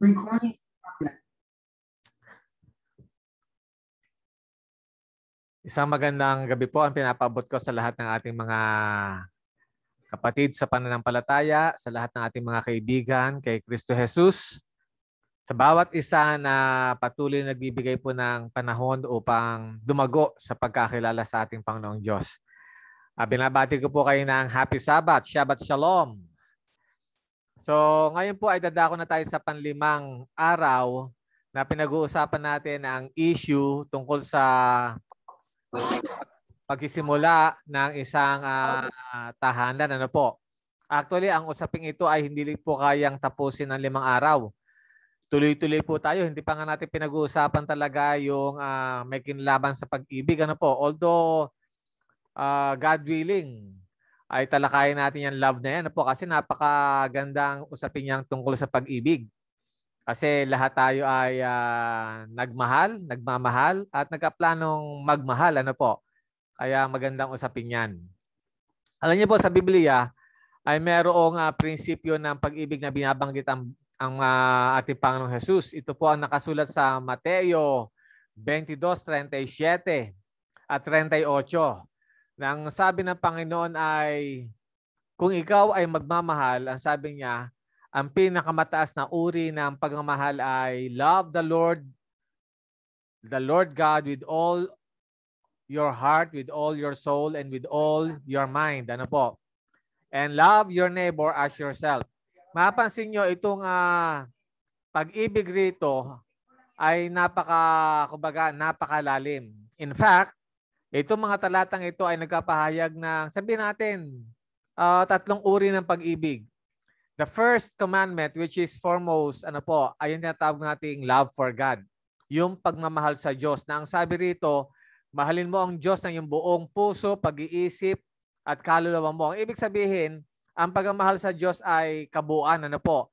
Recording. Isang magandang gabi po ang pinapabot ko sa lahat ng ating mga kapatid sa pananampalataya, sa lahat ng ating mga kaibigan kay Kristo Jesus. Sa bawat isa na patuloy nagbibigay po ng panahon upang dumago sa pagkakilala sa ating Panginoong Diyos. Uh, binabati ko po kayo ng Happy Sabbath, Shabbat Shalom. So ngayon po ay dadako na tayo sa panlimang araw na pinag-uusapan natin ang issue tungkol sa pagsisimula ng isang uh, tahanan. Ano po? Actually, ang usaping ito ay hindi po kayang tapusin ng limang araw. Tuloy-tuloy po tayo. Hindi pa nga natin pinag-uusapan talaga yung uh, may kinlaban sa pag-ibig. Ano po? Although, uh, God willing, ay talakayin natin yung love na yan. Ano po? Kasi napakagandang usapin niyang tungkol sa pag-ibig. Kasi lahat tayo ay uh, nagmahal, nagmamahal, at nagkaplanong magmahal. Ano po? Kaya magandang usapin yan. Alam niyo po sa Biblia ay merong uh, prinsipyo ng pag-ibig na binabanggit ang, ang uh, ating Panginoong Jesus. Ito po ang nakasulat sa Mateo 22:37 at 38. Nang sabi ng Panginoon ay kung ikaw ay magmamahal, ang sabi niya, ang pinakamataas na uri ng pagmamahal ay love the Lord, the Lord God with all your heart, with all your soul, and with all your mind. Ano po? And love your neighbor as yourself. Mapansin nyo, itong uh, pag-ibig rito ay napaka, kumbaga, napakalalim. In fact, itong mga talatang ito ay nagkapahayag ng, sabihin natin, uh, tatlong uri ng pag-ibig. The first commandment, which is foremost, ano po, ay yung tinatawag nating love for God. Yung pagmamahal sa Diyos. Na ang sabi rito, mahalin mo ang Diyos ng iyong buong puso, pag-iisip, at kaluluwa mo. Ang ibig sabihin, ang pagmamahal sa Diyos ay kabuuan. Ano po?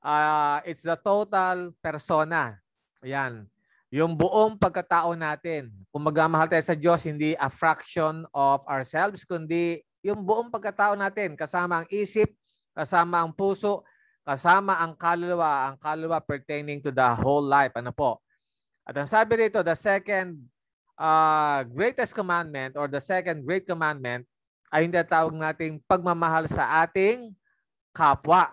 Uh, it's the total persona. Ayan. Yung buong pagkatao natin. Kung magmamahal tayo sa Diyos, hindi a fraction of ourselves, kundi yung buong pagkatao natin, kasama ang isip, kasama ang puso, kasama ang kaluluwa, ang kaluluwa pertaining to the whole life. Ano po? At ang sabi rito, the second uh, greatest commandment or the second great commandment ay hindi tawag nating pagmamahal sa ating kapwa.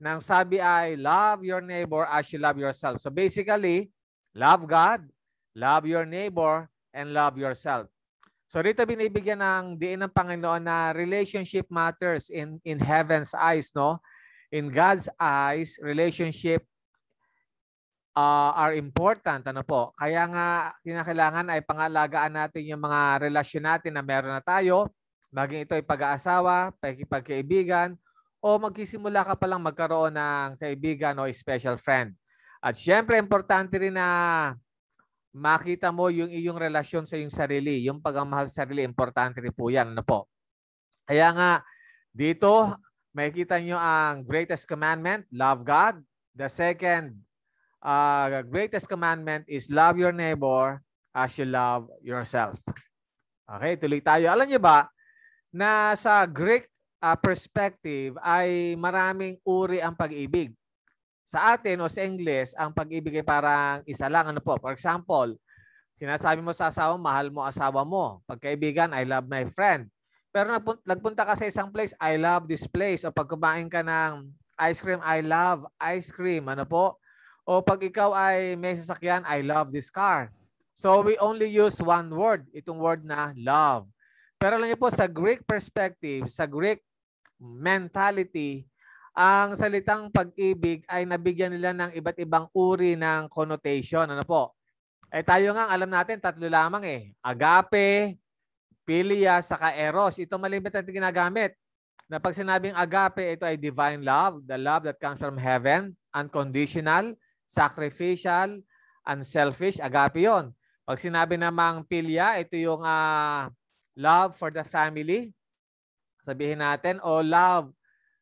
Nang sabi ay, love your neighbor as you love yourself. So basically, love God, love your neighbor, and love yourself. So rito binibigyan ng diin ng Panginoon na relationship matters in in heaven's eyes, no? In God's eyes, relationship uh, are important, ano po? Kaya nga kinakailangan ay pangalagaan natin yung mga relasyon natin na meron na tayo, maging ito ay pag-aasawa, pagkikipagkaibigan, o magkisimula ka pa lang magkaroon ng kaibigan o special friend. At syempre, importante rin na makita mo yung iyong relasyon sa iyong sarili. Yung pagmamahal sa sarili, importante rin po yan. Ano po? Kaya nga, dito, makikita nyo ang greatest commandment, love God. The second uh, greatest commandment is love your neighbor as you love yourself. Okay, tuloy tayo. Alam niyo ba na sa Greek uh, perspective ay maraming uri ang pag-ibig. Sa atin o sa English, ang pag-ibig ay parang isa lang. Ano po? For example, sinasabi mo sa asawa, mahal mo asawa mo. Pagkaibigan, I love my friend. Pero nagpunta ka sa isang place, I love this place. O pag kumain ka ng ice cream, I love ice cream. Ano po? O pag ikaw ay may sasakyan, I love this car. So we only use one word, itong word na love. Pero alam niyo po, sa Greek perspective, sa Greek mentality, ang salitang pag-ibig ay nabigyan nila ng iba't ibang uri ng connotation. Ano po? Eh tayo nga, alam natin, tatlo lamang eh. Agape, philia, saka eros. Ito malimit natin ginagamit. Na pag sinabing agape, ito ay divine love, the love that comes from heaven, unconditional, sacrificial, unselfish. Agape yon. Pag sinabi namang philia, ito yung uh, love for the family. Sabihin natin, o love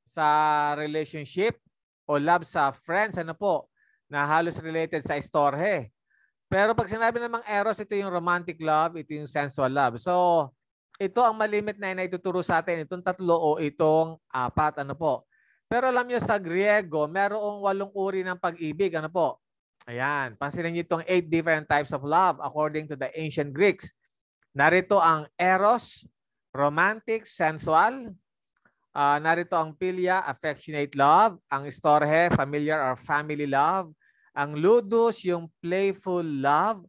sa relationship o love sa friends, ano po, na halos related sa istorhe. Pero pag sinabi namang eros, ito yung romantic love, ito yung sensual love. So, ito ang malimit na inaituturo sa atin, itong tatlo o itong apat, ano po. Pero alam niyo sa Griego, merong walong uri ng pag-ibig. Ano po? Ayan. Pansinin niyo itong eight different types of love according to the ancient Greeks. Narito ang eros, romantic, sensual. Uh, narito ang philia, affectionate love. Ang storge, familiar or family love. Ang ludus, yung playful love.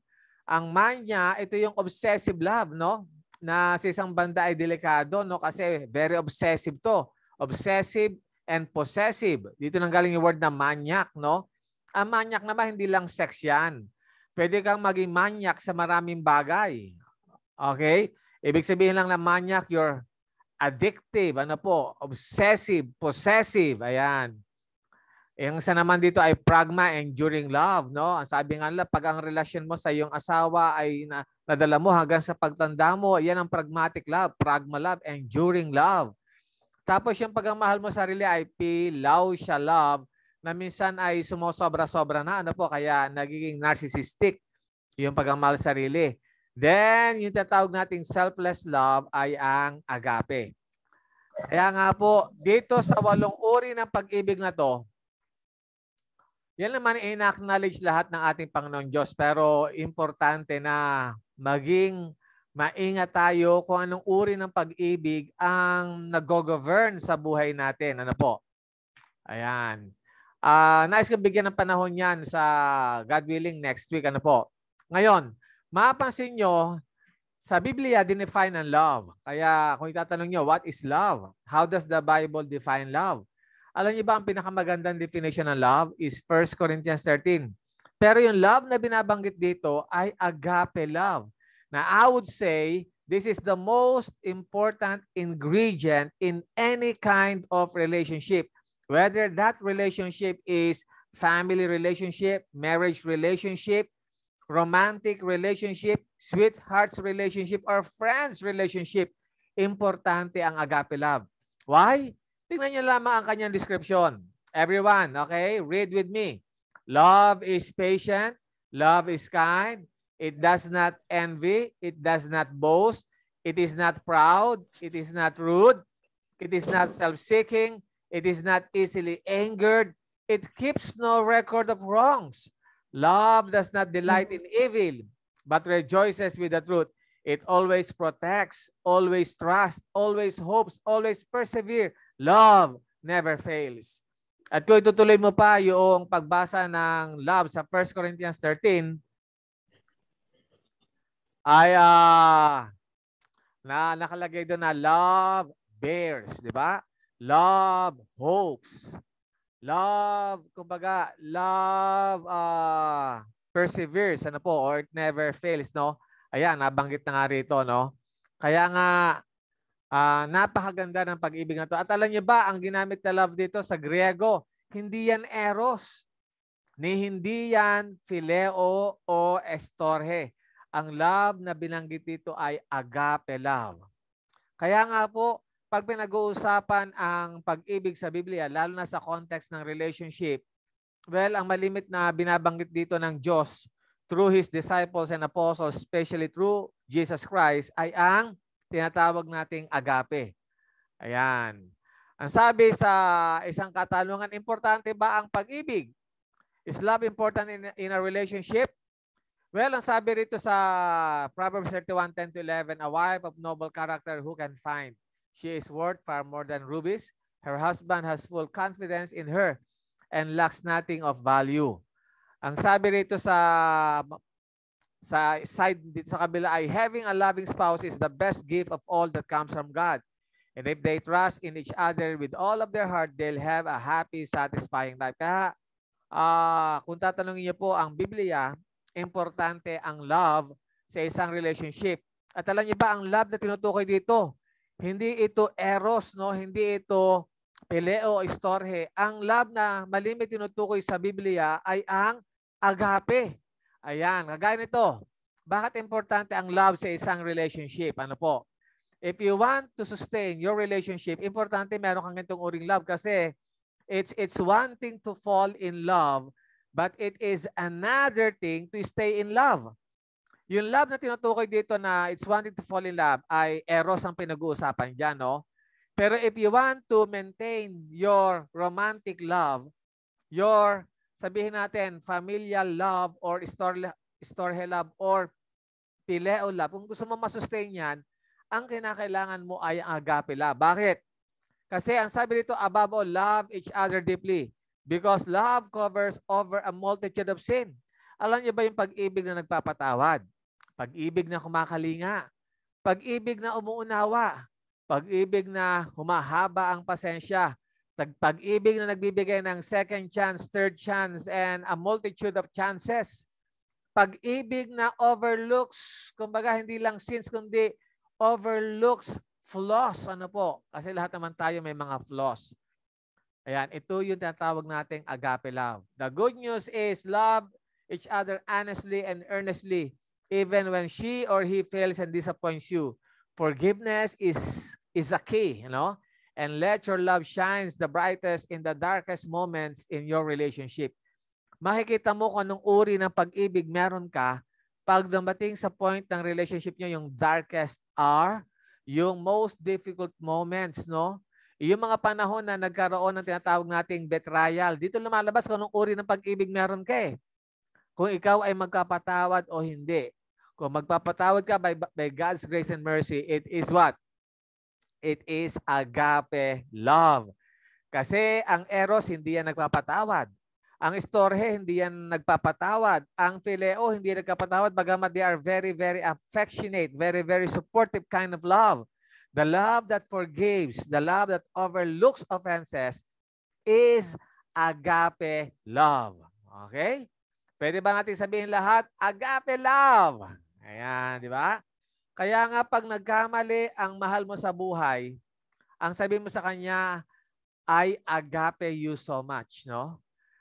Ang mania, ito yung obsessive love, no? Na sa isang banda ay delikado, no? Kasi very obsessive to. Obsessive and possessive. Dito nang galing yung word na maniac, no? Ang maniac naman hindi lang sex yan. Pwede kang maging maniac sa maraming bagay. Okay? Ibig sabihin lang na maniac, you're addictive, ano po, obsessive, possessive, ayan. Yung isa naman dito ay pragma, enduring love, no? Ang sabi nga nila, pag ang relasyon mo sa iyong asawa ay na, nadala mo hanggang sa pagtanda mo, yan ang pragmatic love, pragma love, enduring love. Tapos yung pagmamahal mo sarili ay pilaw siya love na minsan ay sumosobra-sobra na ano po kaya nagiging narcissistic yung pagmamahal sarili. Then yung tatawag nating selfless love ay ang agape. Kaya nga po dito sa walong uri ng pag-ibig na to, yan naman in-acknowledge lahat ng ating Panginoon Diyos pero importante na maging maingat tayo kung anong uri ng pag-ibig ang nag-govern sa buhay natin. Ano po? Ayan. Uh, nais ko bigyan ng panahon yan sa God willing next week. Ano po? Ngayon, mapapansin nyo, sa Biblia, dinefine ang love. Kaya kung itatanong nyo, what is love? How does the Bible define love? Alam niyo ba ang pinakamagandang definition ng love is 1 Corinthians 13. Pero yung love na binabanggit dito ay agape love. Now, I would say this is the most important ingredient in any kind of relationship. Whether that relationship is family relationship, marriage relationship, romantic relationship, sweethearts relationship, or friends relationship, importante ang agape love. Why? Tingnan niyo lamang ang kanyang description. Everyone, okay? Read with me. Love is patient. Love is kind. It does not envy. It does not boast. It is not proud. It is not rude. It is not self-seeking. It is not easily angered. It keeps no record of wrongs. Love does not delight in evil, but rejoices with the truth. It always protects, always trusts, always hopes, always persevere. Love never fails. At kung itutuloy mo pa yung pagbasa ng love sa 1 Corinthians 13, ay uh, na nakalagay doon na love bears, di ba? Love hopes. Love, kumbaga, love uh, perseveres, ano po, or it never fails, no? Ayan, nabanggit na nga rito, no? Kaya nga, uh, napakaganda ng pag-ibig na to. At alam niyo ba, ang ginamit na love dito sa Griego, hindi yan eros, ni hindi yan phileo o estorhe. Ang love na binanggit dito ay agape love. Kaya nga po, pag pinag-uusapan ang pag-ibig sa Biblia, lalo na sa context ng relationship, well, ang malimit na binabanggit dito ng Diyos through His disciples and apostles, especially through Jesus Christ, ay ang tinatawag nating agape. Ayan. Ang sabi sa isang katanungan, importante ba ang pag-ibig? Is love important in, in a relationship? Well, ang sabi rito sa Proverbs 31, 10 to 11, a wife of noble character who can find. She is worth far more than rubies. Her husband has full confidence in her and lacks nothing of value. Ang sabi rito sa sa side dito sa kabila ay having a loving spouse is the best gift of all that comes from God. And if they trust in each other with all of their heart, they'll have a happy, satisfying life. Kaya uh, kung tatanungin niyo po ang Biblia, importante ang love sa isang relationship. At alam niyo ba, ang love na tinutukoy dito, hindi ito eros, no? hindi ito peleo istorhe. Ang love na malimit tinutukoy sa Biblia ay ang agape. Ayan, kagaya nito. Bakit importante ang love sa isang relationship? Ano po? If you want to sustain your relationship, importante meron kang ganitong uring love kasi it's it's one thing to fall in love But it is another thing to stay in love. Yung love na tinutukoy dito na it's wanting to fall in love ay eros ang pinag-uusapan dyan, no? Pero if you want to maintain your romantic love, your, sabihin natin, familial love or story, story love or pileo love, kung gusto mo masustain yan, ang kinakailangan mo ay ang agape love. Bakit? Kasi ang sabi dito, above all, love each other deeply. Because love covers over a multitude of sin. Alam niyo ba yung pag-ibig na nagpapatawad? Pag-ibig na kumakalinga. Pag-ibig na umuunawa. Pag-ibig na humahaba ang pasensya. Pag-ibig na nagbibigay ng second chance, third chance, and a multitude of chances. Pag-ibig na overlooks, kumbaga hindi lang sins, kundi overlooks flaws. Ano po? Kasi lahat naman tayo may mga flaws. Ayan, ito yung tinatawag nating agape love. The good news is love each other honestly and earnestly even when she or he fails and disappoints you. Forgiveness is is a key, you know? And let your love shines the brightest in the darkest moments in your relationship. Makikita mo kung anong uri ng pag-ibig meron ka pag dumating sa point ng relationship nyo, yung darkest are, yung most difficult moments, no? Yung mga panahon na nagkaroon ng tinatawag nating betrayal, dito lumalabas kung anong uri ng pag-ibig meron ka eh. Kung ikaw ay magkapatawad o hindi. Kung magpapatawad ka by, by God's grace and mercy, it is what? It is agape love. Kasi ang eros, hindi yan nagpapatawad. Ang istorhe, hindi yan nagpapatawad. Ang phileo, hindi nagpapatawad. Bagamat they are very, very affectionate, very, very supportive kind of love. The love that forgives, the love that overlooks offenses is agape love. Okay? Pwede ba natin sabihin lahat? Agape love. Ayan, di ba? Kaya nga pag nagkamali ang mahal mo sa buhay, ang sabihin mo sa kanya, I agape you so much, no?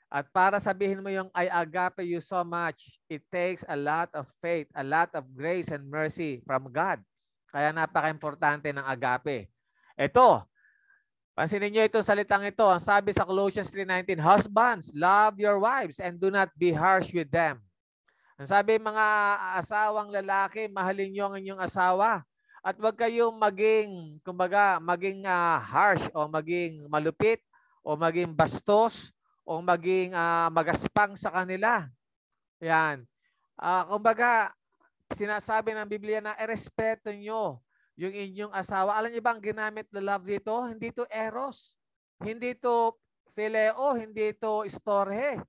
At para sabihin mo yung I agape you so much, it takes a lot of faith, a lot of grace and mercy from God. Kaya napaka-importante ng agape. Ito, pansinin niyo itong salitang ito. Ang sabi sa Colossians 3.19, Husbands, love your wives and do not be harsh with them. Sabi mga asawang lalaki, mahalin niyo ang inyong asawa. At huwag kayong maging, kumbaga, maging uh, harsh o maging malupit o maging bastos o maging uh, magaspang sa kanila. Yan. Uh, kumbaga, sinasabi ng Biblia na erespeto nyo yung inyong asawa. Alam niyo ba ang ginamit na love dito? Hindi to eros. Hindi to phileo. Hindi to storhe.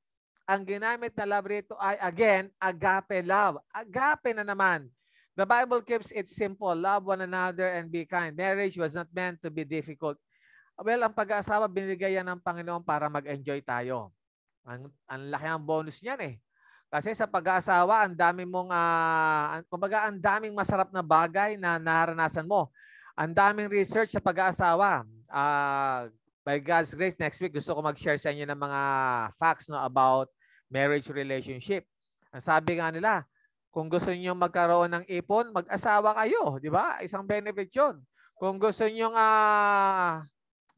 Ang ginamit na love dito ay, again, agape love. Agape na naman. The Bible keeps it simple. Love one another and be kind. Marriage was not meant to be difficult. Well, ang pag-aasawa, binigay yan ng Panginoon para mag-enjoy tayo. Ang, ang laki ang bonus niyan eh. Kasi sa pag-aasawa, ang dami mong, uh, kumbaga, ang daming masarap na bagay na naranasan mo. Ang daming research sa pag-aasawa. Uh, by God's grace, next week, gusto ko mag-share sa inyo ng mga facts no, about marriage relationship. Ang sabi nga nila, kung gusto niyo magkaroon ng ipon, mag-asawa kayo. Di ba? Isang benefit yun. Kung gusto niyo uh,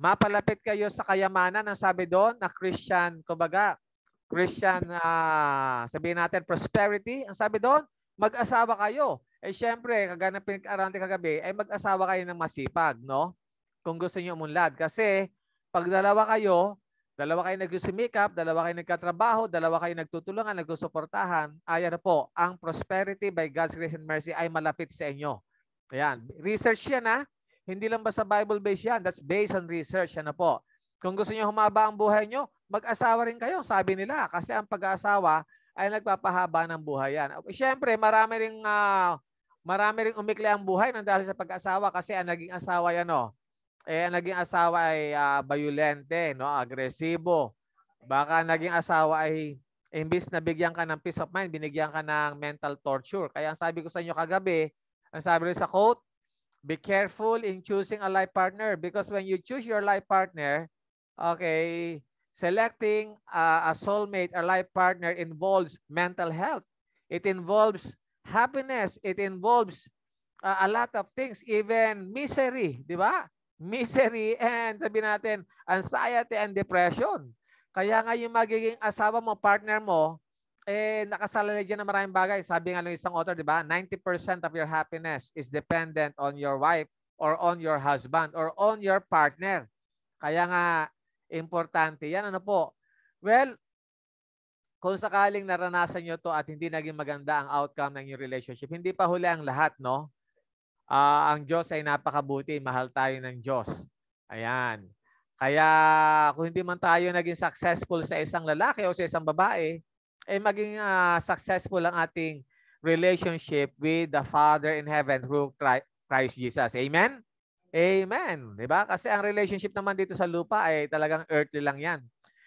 Mapalapit kayo sa kayamanan ang sabi doon na Christian, kumbaga, Christian, uh, sabihin natin, prosperity. Ang sabi doon, mag-asawa kayo. Eh syempre, kagaya ng pinag-aralan kagabi, ay mag-asawa kayo ng masipag, no? Kung gusto niyo umunlad. Kasi, pag dalawa kayo, dalawa kayo nagsusumikap, dalawa kayo nagkatrabaho, dalawa kayo nagtutulungan, nagsusuportahan, ayan po, ang prosperity by God's grace and mercy ay malapit sa inyo. Ayan. Research yan ha. Hindi lang ba sa Bible based yan? That's based on research. Ano po? Kung gusto niyo humaba ang buhay niyo, mag-asawa rin kayo, sabi nila. Kasi ang pag-aasawa ay nagpapahaba ng buhay yan. Siyempre, marami ring, uh, marami ring umikli ang buhay nang dahil sa pag-asawa kasi ang naging asawa yan, no? Eh, naging asawa ay uh, violente, no? agresibo. Baka naging asawa ay imbis na bigyan ka ng peace of mind, binigyan ka ng mental torture. Kaya ang sabi ko sa inyo kagabi, ang sabi rin sa quote, Be careful in choosing a life partner because when you choose your life partner, okay, selecting uh, a soulmate or life partner involves mental health. It involves happiness. It involves uh, a lot of things, even misery, di ba? Misery and sabi natin, anxiety and depression. Kaya nga yung magiging asawa mo, partner mo, eh, nakasalalay dyan ng maraming bagay. Sabi nga ng isang author, di ba? 90% of your happiness is dependent on your wife or on your husband or on your partner. Kaya nga, importante yan. Ano po? Well, kung sakaling naranasan nyo to at hindi naging maganda ang outcome ng your relationship, hindi pa huli ang lahat, no? Uh, ang Diyos ay napakabuti. Mahal tayo ng Diyos. Ayan. Kaya kung hindi man tayo naging successful sa isang lalaki o sa isang babae, eh maging uh, successful ang ating relationship with the Father in heaven through Christ Jesus. Amen? Amen. 'Di ba? Kasi ang relationship naman dito sa lupa ay talagang earthly lang 'yan.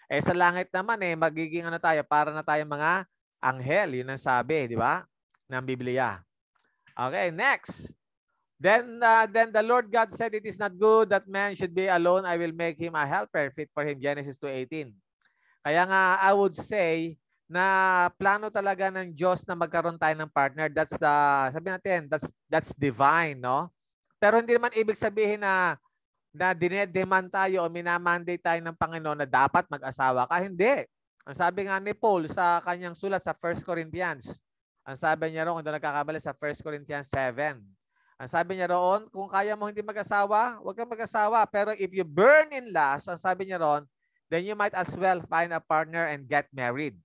Eh sa langit naman eh magiging ano tayo para na tayo mga anghel, 'yun ang sabi, 'di ba? ng Biblia. Okay, next. Then uh, then the Lord God said it is not good that man should be alone. I will make him a helper fit for him. Genesis 2:18. Kaya nga I would say na plano talaga ng Diyos na magkaroon tayo ng partner. That's the, sabi natin, that's, that's divine, no? Pero hindi naman ibig sabihin na na dinedemand tayo o minamandate tayo ng Panginoon na dapat mag-asawa ka. Hindi. Ang sabi nga ni Paul sa kanyang sulat sa 1 Corinthians, ang sabi niya roon, kung nagkakamali sa 1 Corinthians 7, ang sabi niya roon, kung kaya mo hindi mag-asawa, huwag kang mag-asawa. Pero if you burn in lust, ang sabi niya roon, then you might as well find a partner and get married.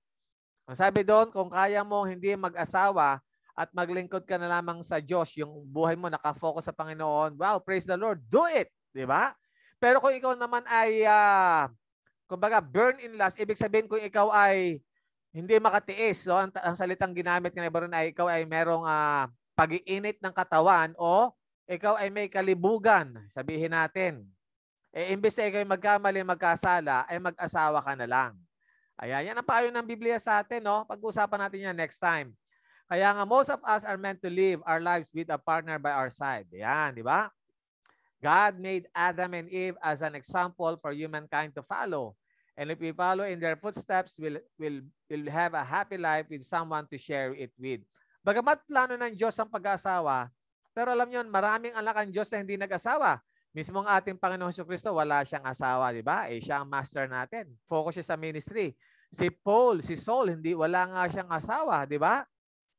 Ang sabi doon, kung kaya mo hindi mag-asawa at maglingkod ka na lamang sa Diyos, yung buhay mo nakafocus sa Panginoon, wow, praise the Lord, do it! Di ba? Pero kung ikaw naman ay, uh, kumbaga, burn in lust, ibig sabihin kung ikaw ay hindi makatiis, so ang, ang salitang ginamit ng Ibaron ay ikaw ay merong uh, pag-iinit ng katawan o ikaw ay may kalibugan, sabihin natin. Eh, imbes na ikaw ay magkamali, magkasala, ay mag-asawa ka na lang. Ayan, yan ang payo ng Biblia sa atin, no? Pag-usapan natin yan next time. Kaya nga, most of us are meant to live our lives with a partner by our side. Ayan, di ba? God made Adam and Eve as an example for humankind to follow. And if we follow in their footsteps, we'll, we'll, we'll have a happy life with someone to share it with. Bagamat plano ng Diyos ang pag-asawa, pero alam niyo, maraming anak ang Diyos na hindi nag-asawa. Mismo ang ating Panginoon Kristo, wala siyang asawa, di ba? Eh, siya ang master natin. Focus siya sa ministry. Si Paul, si Saul, hindi, wala nga siyang asawa, di ba?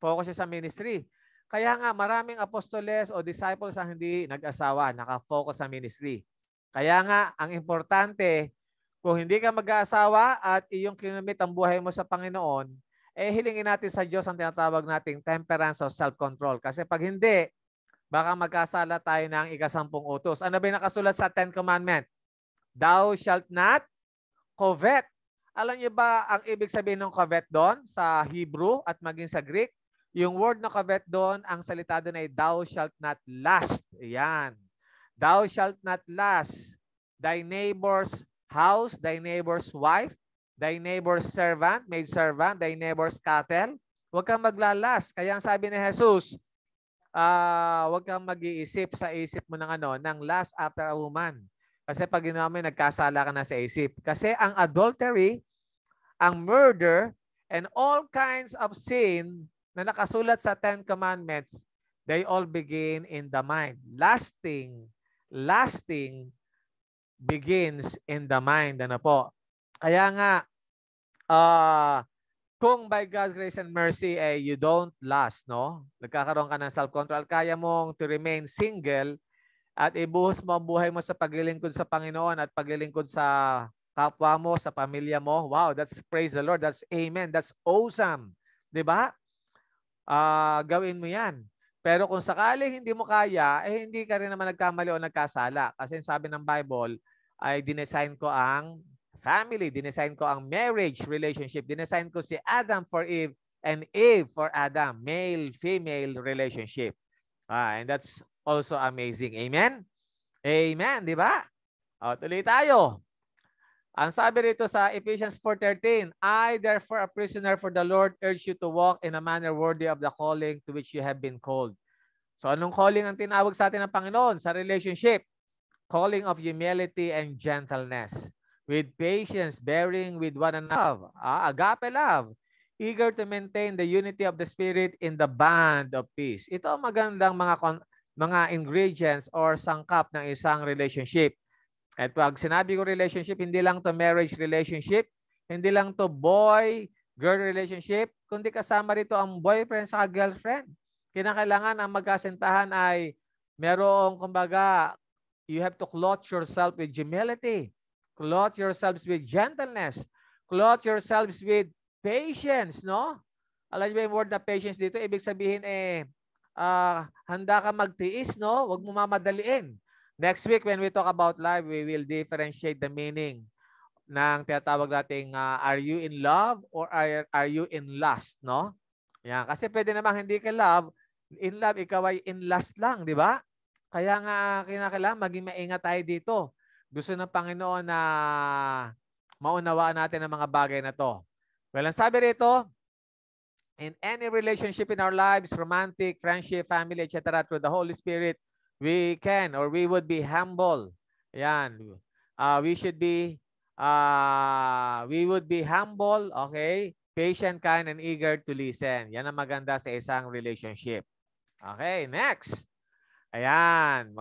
Focus siya sa ministry. Kaya nga maraming apostoles o disciples ang hindi nag-asawa, nakafocus sa ministry. Kaya nga, ang importante, kung hindi ka mag-aasawa at iyong kinumit ang buhay mo sa Panginoon, eh hilingin natin sa Diyos ang tinatawag nating temperance o self-control. Kasi pag hindi, baka magkasala tayo ng ikasampung utos. Ano ba yung nakasulat sa Ten Commandment? Thou shalt not covet. Alam niyo ba ang ibig sabihin ng covet doon sa Hebrew at maging sa Greek? Yung word na covet doon, ang salita doon ay thou shalt not lust. Ayan. Thou shalt not lust thy neighbor's house, thy neighbor's wife, thy neighbor's servant, maid servant, thy neighbor's cattle. Huwag kang maglalas. Kaya ang sabi ni Jesus, uh, huwag kang mag-iisip sa isip mo ng ano, ng last after a woman. Kasi pag ginawa mo, nagkasala ka na sa isip. Kasi ang adultery, ang murder, and all kinds of sin na nakasulat sa Ten Commandments, they all begin in the mind. Lasting, lasting begins in the mind. Ano po? Kaya nga, uh, kung by God's grace and mercy, eh, you don't last, no? Nagkakaroon ka ng self-control, kaya mong to remain single, at ibuhos mo ang buhay mo sa paglilingkod sa Panginoon at paglilingkod sa kapwa mo, sa pamilya mo. Wow, that's praise the Lord. That's amen. That's awesome. ba? Uh, gawin mo 'yan. Pero kung sakaling hindi mo kaya, eh hindi ka rin naman nagkamali o nagkasala. Kasi sabi ng Bible, ay dinesign ko ang family, dinesign ko ang marriage relationship, dinesign ko si Adam for Eve and Eve for Adam, male-female relationship. Ah, and that's also amazing. Amen? Amen, di ba? O, tuloy tayo. Ang sabi rito sa Ephesians 4.13, I, therefore, a prisoner for the Lord, urge you to walk in a manner worthy of the calling to which you have been called. So, anong calling ang tinawag sa atin ng Panginoon sa relationship? Calling of humility and gentleness. With patience, bearing with one another. Ah, agape love eager to maintain the unity of the Spirit in the band of peace. Ito ang magandang mga mga ingredients or sangkap ng isang relationship. At pag sinabi ko relationship, hindi lang to marriage relationship, hindi lang to boy-girl relationship, kundi kasama rito ang boyfriend sa girlfriend. Kinakailangan ang magkasintahan ay Merong, kumbaga, you have to clothe yourself with humility. Clothe yourselves with gentleness. Clothe yourselves with patience, no? Alam niyo ba yung word na patience dito? Ibig sabihin eh, uh, handa ka magtiis, no? Huwag mo mamadaliin. Next week, when we talk about love, we will differentiate the meaning ng tinatawag nating uh, are you in love or are, are you in lust, no? Yan. Kasi pwede namang hindi ka love, in love, ikaw ay in lust lang, di ba? Kaya nga kinakailangan maging maingat tayo dito. Gusto ng Panginoon na maunawaan natin ang mga bagay na to. Well, ang sabi rito, in any relationship in our lives, romantic, friendship, family, etc., through the Holy Spirit, we can or we would be humble. Yan. Uh, we should be, uh, we would be humble, okay? Patient, kind, and eager to listen. Yan ang maganda sa isang relationship. Okay, next. Ayan.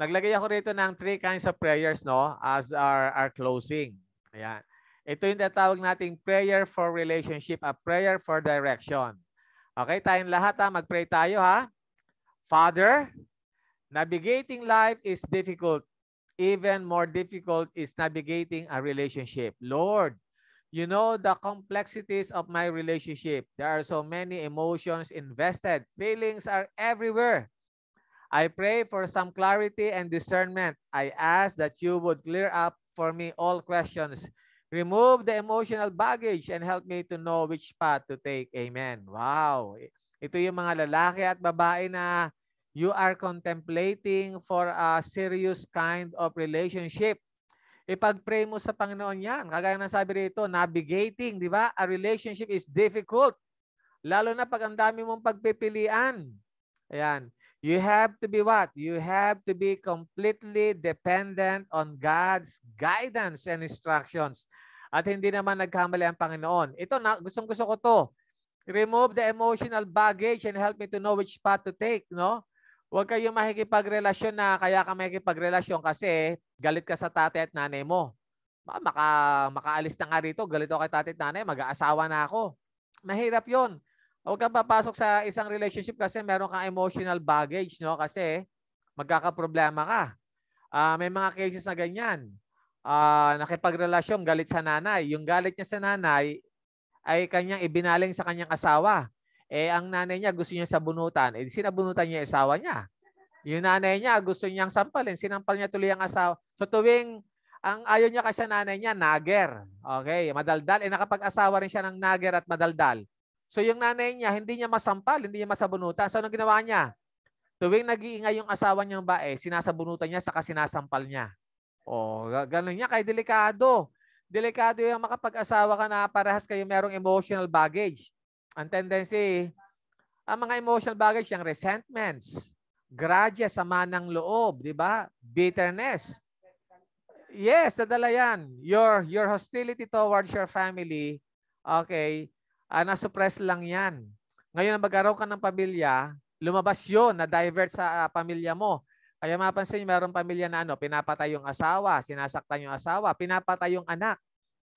Naglagay ako rito ng three kinds of prayers, no? As our, our closing. Ayan. Ito yung tatawag nating prayer for relationship, a prayer for direction. Okay, tayong lahat ha, mag-pray tayo ha. Father, navigating life is difficult. Even more difficult is navigating a relationship. Lord, you know the complexities of my relationship. There are so many emotions invested. Feelings are everywhere. I pray for some clarity and discernment. I ask that you would clear up for me all questions Remove the emotional baggage and help me to know which path to take. Amen. Wow. Ito yung mga lalaki at babae na you are contemplating for a serious kind of relationship. Ipag-pray mo sa Panginoon yan. Kagaya ng sabi rito, navigating, di ba? A relationship is difficult. Lalo na pag ang dami mong pagpipilian. Ayan. You have to be what? You have to be completely dependent on God's guidance and instructions at hindi naman nagkamali ang Panginoon. Ito, na, gustong gusto ko to. Remove the emotional baggage and help me to know which path to take, no? Huwag kayong makikipagrelasyon na kaya ka makikipagrelasyon kasi galit ka sa tatay at nanay mo. Maka, makaalis na nga rito, galit ako kay tatay at nanay, mag-aasawa na ako. Mahirap yon. Huwag kang papasok sa isang relationship kasi meron kang emotional baggage, no? Kasi magkakaproblema ka. Uh, may mga cases na ganyan uh, nakipagrelasyon, galit sa nanay. Yung galit niya sa nanay ay kanyang ibinaling sa kanyang asawa. Eh, ang nanay niya gusto niya sabunutan. Eh, sinabunutan niya asawa niya. Yung nanay niya gusto niyang sampalin. Sinampal niya tuloy ang asawa. So tuwing ang ayaw niya kasi nanay niya, nager. Okay, madaldal. Eh, nakapag-asawa rin siya ng nager at madaldal. So yung nanay niya, hindi niya masampal, hindi niya masabunutan. So anong ginawa niya? Tuwing nag-iingay yung asawa niyang bae, sinasabunutan niya saka sinasampal niya. Oh, ganun niya kay delikado. Delikado yung makapag-asawa ka na parehas kayo merong emotional baggage. Ang tendency, ang mga emotional baggage, yung resentments, grudges, sama ng loob, di ba? Bitterness. Yes, nadala yan. Your, your hostility towards your family, okay, uh, nasuppress lang yan. Ngayon, magkaroon ka ng pamilya, lumabas yon na divert sa uh, pamilya mo. Kaya mapansin mayroong pamilya na ano, pinapatay yung asawa, sinasaktan yung asawa, pinapatay yung anak.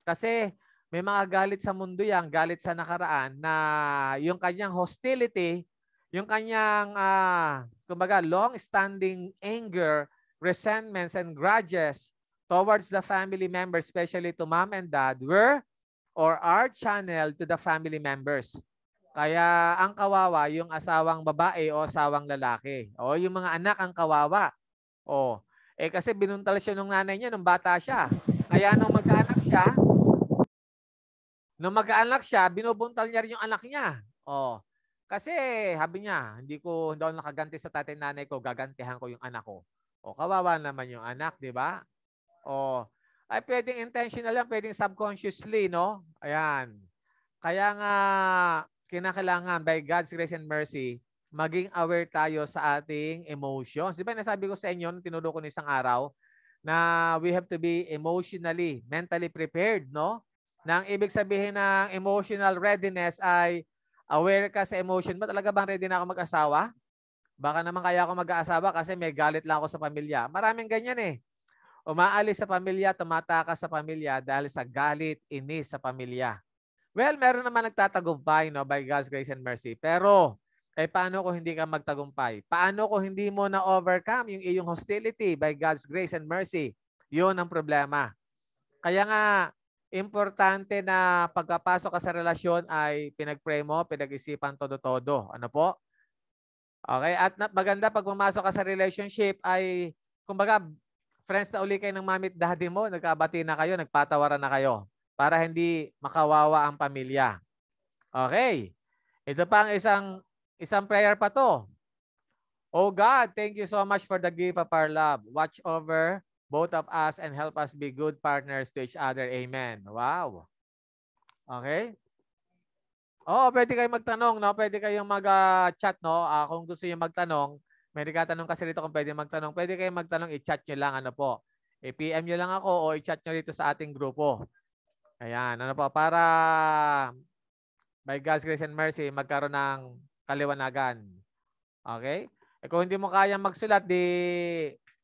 Kasi may mga galit sa mundo yan, galit sa nakaraan na yung kanyang hostility, yung kanyang uh, kumbaga long-standing anger, resentments and grudges towards the family members, especially to mom and dad, were or are channeled to the family members. Kaya ang kawawa yung asawang babae o asawang lalaki. O yung mga anak ang kawawa. O eh kasi binuntal siya nung nanay niya nung bata siya. Kaya nung magkaanak siya, nung magkaanak siya, binubuntal niya rin yung anak niya. O kasi sabi niya, hindi ko hindi ako nakaganti sa tatay nanay ko, gagantihan ko yung anak ko. O kawawa naman yung anak, di ba? O ay pwedeng intentional lang, pwedeng subconsciously, no? Ayan. Kaya nga kinakailangan by God's grace and mercy, maging aware tayo sa ating emotions. Di ba nasabi ko sa inyo, tinuro ko ng isang araw, na we have to be emotionally, mentally prepared, no? Nang ibig sabihin ng emotional readiness ay aware ka sa emotion mo. Talaga bang ready na ako mag-asawa? Baka naman kaya ako mag-aasawa kasi may galit lang ako sa pamilya. Maraming ganyan eh. Umaalis sa pamilya, tumatakas sa pamilya dahil sa galit, inis sa pamilya. Well, meron naman nagtatagumpay no, by God's grace and mercy. Pero Eh paano kung hindi ka magtagumpay? Paano kung hindi mo na overcome yung iyong hostility by God's grace and mercy? Yun ang problema. Kaya nga, importante na pagkapasok ka sa relasyon ay pinag-pray mo, pinag-isipan todo-todo. Ano po? Okay? At maganda pag pumasok ka sa relationship ay, kumbaga, friends na uli kayo ng mami at daddy mo, nagkabati na kayo, nagpatawaran na kayo para hindi makawawa ang pamilya. Okay. Ito pa ang isang Isang prayer pa to. Oh God, thank you so much for the gift of our love. Watch over both of us and help us be good partners to each other. Amen. Wow. Okay? Oh, pwede kayong magtanong, no? Pwede kayong mag-chat, no? Uh, kung gusto niyo magtanong, may nagtatanong kasi dito kung pwede magtanong. Pwede kayong magtanong, i-chat nyo lang, ano po. I-PM nyo lang ako o i-chat nyo dito sa ating grupo. Ayan, ano po, para by God's grace and mercy, magkaroon ng kaliwanagan. Okay? E kung hindi mo kaya magsulat, di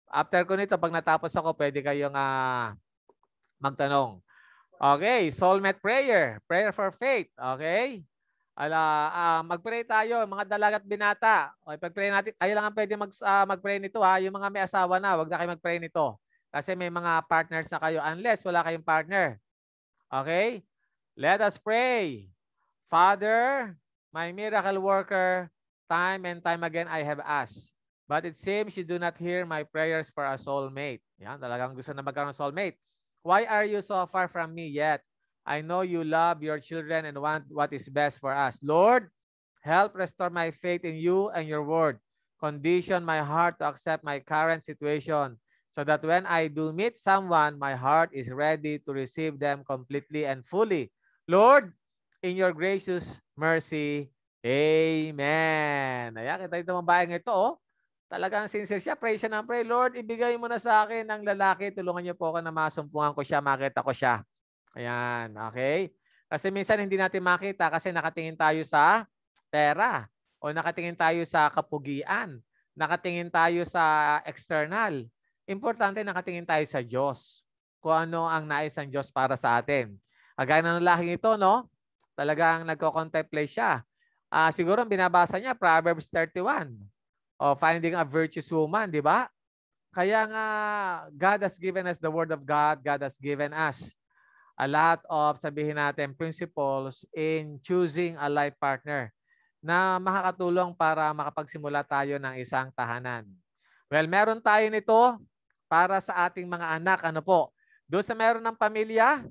after ko nito, pag natapos ako, pwede kayong uh, magtanong. Okay, soulmate prayer. Prayer for faith. Okay? Ala, uh, mag-pray tayo, mga dalagat binata. Okay, pag-pray natin, kayo lang ang pwede mag, uh, mag-pray nito ha. Yung mga may asawa na, wag na kayo mag-pray nito. Kasi may mga partners na kayo unless wala kayong partner. Okay? Let us pray. Father, My miracle worker, time and time again I have asked. But it seems you do not hear my prayers for a soulmate. Yan, talagang gusto na magkaroon soulmate. Why are you so far from me yet? I know you love your children and want what is best for us. Lord, help restore my faith in you and your word. Condition my heart to accept my current situation so that when I do meet someone, my heart is ready to receive them completely and fully. Lord, in your gracious mercy. Amen. Ayan, kita ito mabayang ito, oh. Talagang sincere siya. Pray siya ng pray. Lord, ibigay mo na sa akin ng lalaki. Tulungan niyo po ako na masumpungan ko siya, makita ko siya. Ayan, okay? Kasi minsan hindi natin makita kasi nakatingin tayo sa pera o nakatingin tayo sa kapugian. Nakatingin tayo sa external. Importante nakatingin tayo sa Diyos. Kung ano ang nais ng Diyos para sa atin. Kagaya ng lalaking ito, no? Talagang nagko-contemplate siya. Uh, siguro ang binabasa niya, Proverbs 31. O, finding a virtuous woman, di ba? Kaya nga, God has given us the word of God. God has given us a lot of, sabihin natin, principles in choosing a life partner na makakatulong para makapagsimula tayo ng isang tahanan. Well, meron tayo nito para sa ating mga anak. Ano po? Doon sa meron ng pamilya,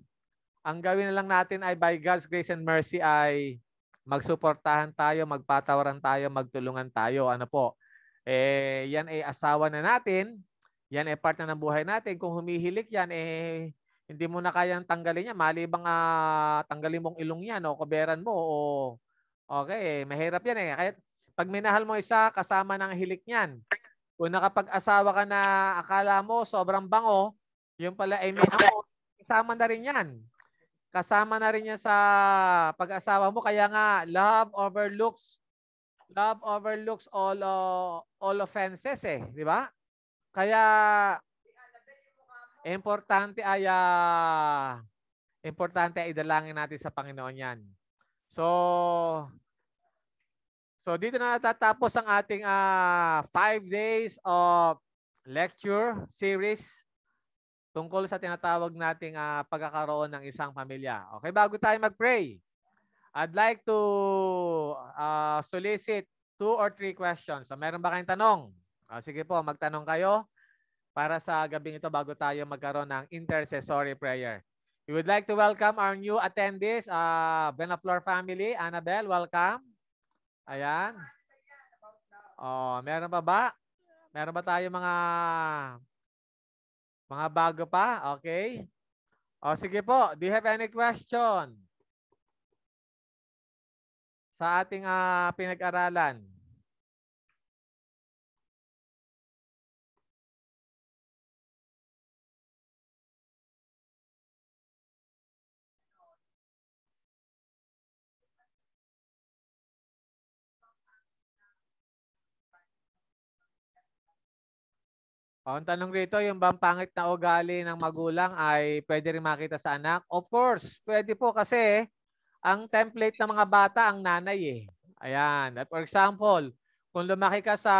ang gawin na lang natin ay by God's grace and mercy ay magsuportahan tayo, magpatawaran tayo, magtulungan tayo. Ano po? Eh, yan ay asawa na natin. Yan ay part na ng buhay natin. Kung humihilik yan, eh, hindi mo na kayang tanggalin yan. Malibang uh, tanggalin mong ilong yan o kuberan mo o okay, mahirap yan eh. Kaya pag minahal mo isa, kasama ng hilik niyan. Kung nakapag-asawa ka na akala mo sobrang bango, yung pala ay may amo, kasama na rin yan kasama na rin niya sa pag-asawa mo. Kaya nga, love overlooks love overlooks all uh, all offenses eh, di ba? Kaya importante ay uh, importante ay idalangin natin sa Panginoon 'yan. So So dito na natatapos ang ating uh, five days of lecture series tungkol sa tinatawag nating uh, pagkakaroon ng isang pamilya. Okay, bago tayo mag-pray, I'd like to uh, solicit two or three questions. So, meron ba kayong tanong? Uh, sige po, magtanong kayo para sa gabing ito bago tayo magkaroon ng intercessory prayer. We would like to welcome our new attendees, uh, Benaflor family. Annabelle, welcome. Ayan. Oh, meron pa ba? Meron ba tayo mga mga bago pa? Okay? O sige po, do you have any question? Sa ating uh, pinag-aralan. Oh, ang tanong rito, yung bang pangit na ugali ng magulang ay pwede rin makita sa anak? Of course, pwede po kasi ang template ng mga bata ang nanay eh. Ayan. For example, kung lumaki ka sa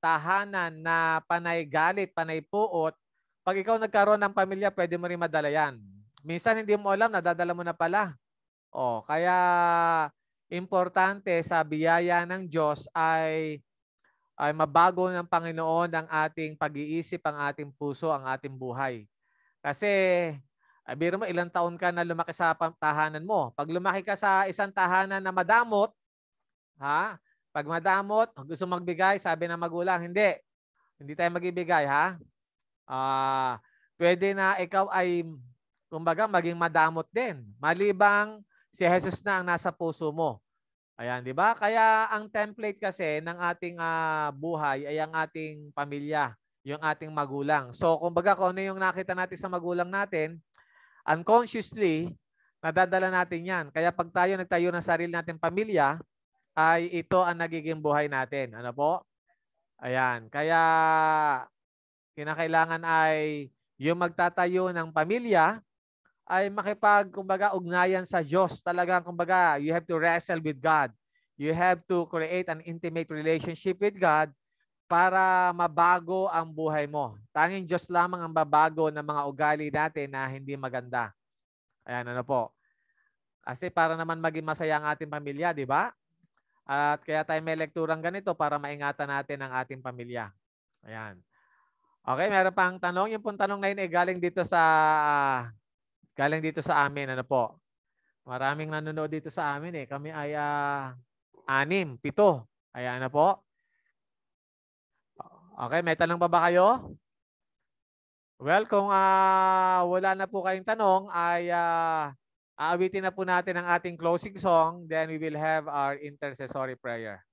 tahanan na panay galit, panay puot, pag ikaw nagkaroon ng pamilya, pwede mo rin madala yan. Minsan hindi mo alam, nadadala mo na pala. O, kaya importante sa biyaya ng Diyos ay ay mabago ng Panginoon ang ating pag-iisip, ang ating puso, ang ating buhay. Kasi, biro mo, ilang taon ka na lumaki sa tahanan mo. Pag lumaki ka sa isang tahanan na madamot, ha? Pag madamot, gusto magbigay, sabi ng magulang, hindi. Hindi tayo magibigay, ha? Uh, pwede na ikaw ay, kumbaga, maging madamot din. Malibang si Jesus na ang nasa puso mo. Ayan, di ba? Kaya ang template kasi ng ating uh, buhay ay ang ating pamilya, yung ating magulang. So, kumbaga kung ano yung nakita natin sa magulang natin, unconsciously, nadadala natin yan. Kaya pag tayo nagtayo ng sarili natin pamilya, ay ito ang nagiging buhay natin. Ano po? Ayan. Kaya kinakailangan ay yung magtatayo ng pamilya, ay makipag kumbaga ugnayan sa Diyos. Talagang kumbaga you have to wrestle with God. You have to create an intimate relationship with God para mabago ang buhay mo. Tanging Diyos lamang ang babago ng mga ugali natin na hindi maganda. Ayan, ano po. Kasi para naman maging masaya ang ating pamilya, di ba? At kaya tayo may lekturang ganito para maingatan natin ang ating pamilya. Ayan. Okay, meron pang tanong. Yung pong tanong na yun ay galing dito sa Galing dito sa amin, ano po. Maraming nanonood dito sa amin eh. Kami ay uh, anim, pito. Ayan na po. Okay, may tanong pa ba kayo? Well, kung uh, wala na po kayong tanong, ay uh, aawitin na po natin ang ating closing song. Then we will have our intercessory prayer.